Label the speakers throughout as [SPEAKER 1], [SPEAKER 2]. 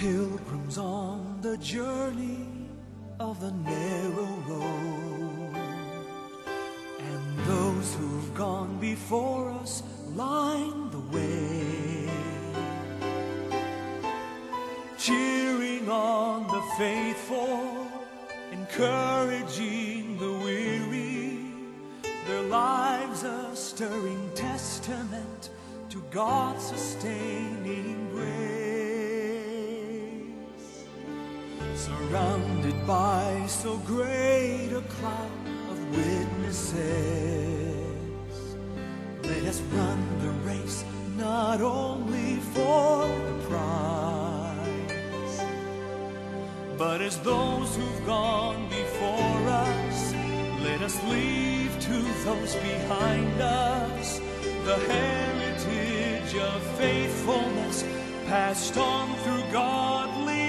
[SPEAKER 1] pilgrims on the journey of the narrow road. And those who've gone before us line the way. Cheering on the faithful, encouraging the weary. Their lives a stirring testament to God's sustaining grace. Surrounded by so great a cloud of witnesses, let us run the race not only for the prize, but as those who've gone before us, let us leave to those behind us the heritage of faithfulness passed on through godly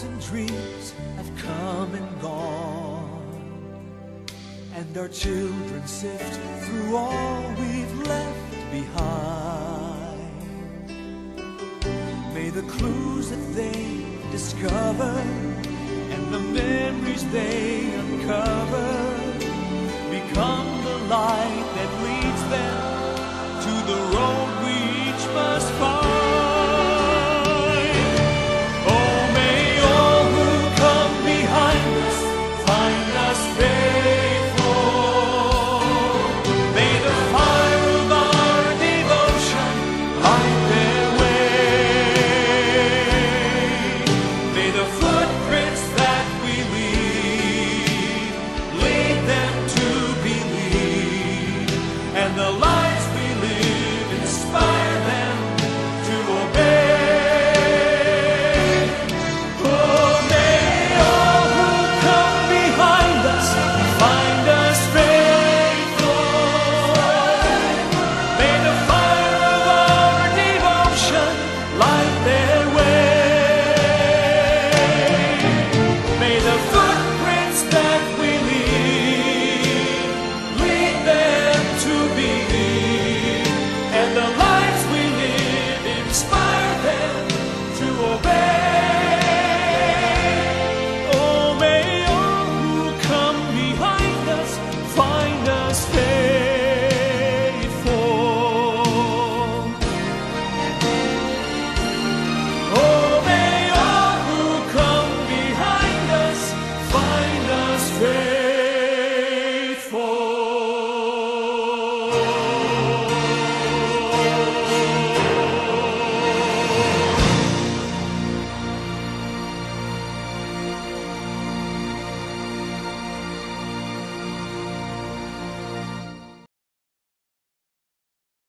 [SPEAKER 1] hopes and dreams have come and gone, and our children sift through all we've left behind. May the clues that they discover and the memories they uncover become the light